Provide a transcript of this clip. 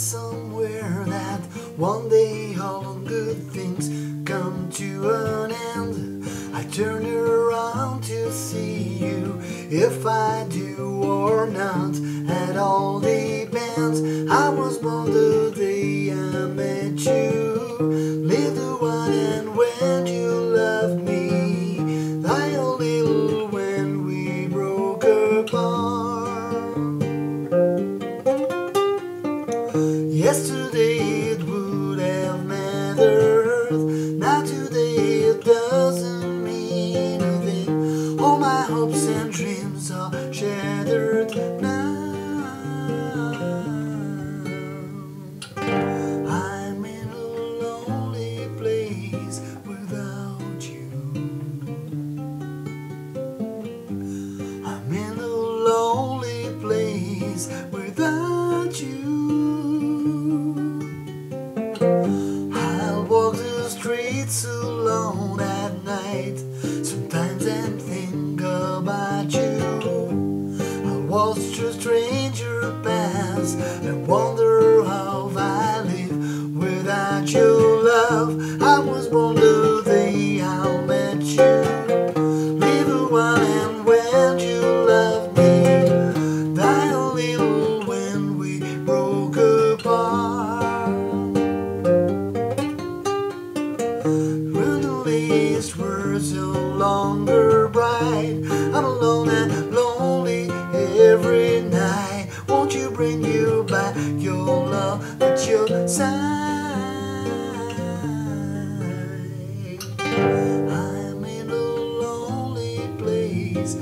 somewhere that one day all good things come to an end. I turn around to see you if I do or not. At all depends. I was born to Yesterday it would have mattered. Now today it doesn't mean a thing. All my hopes and dreams are shattered now. I'll walk the streets alone at night, sometimes and think about you. I'll watch a stranger pass and wonder how I live without your love. I was born the day I met you. Live a while and when you loved me, die a little bring you back your love at your side? I'm in a lonely place